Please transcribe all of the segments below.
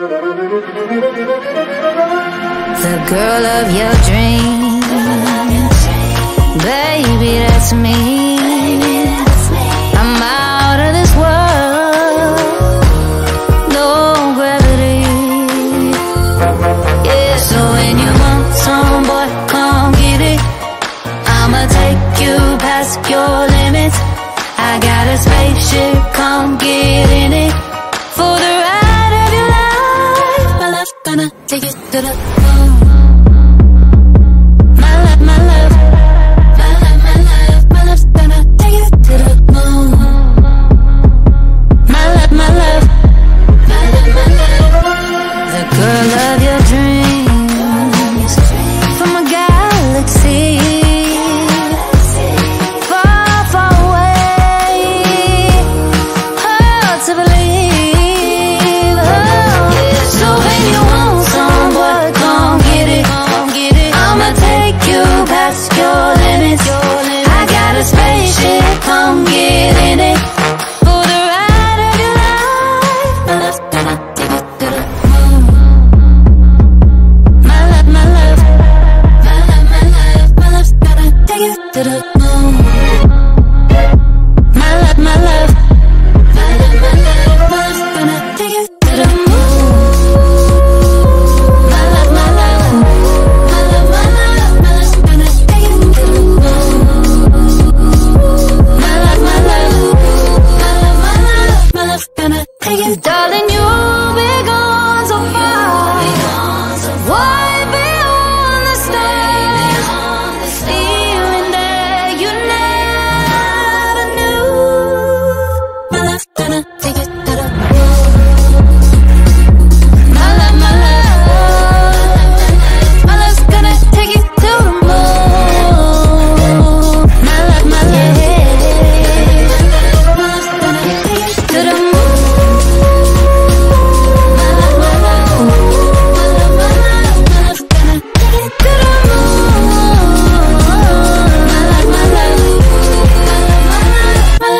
The girl of your dreams. Baby, that's me. I'm out of this world. No gravity. Yeah, so when you want some boy, come get it. I'ma take you past your take it to the moon.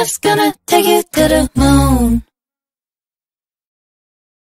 life's gonna take you to the moon.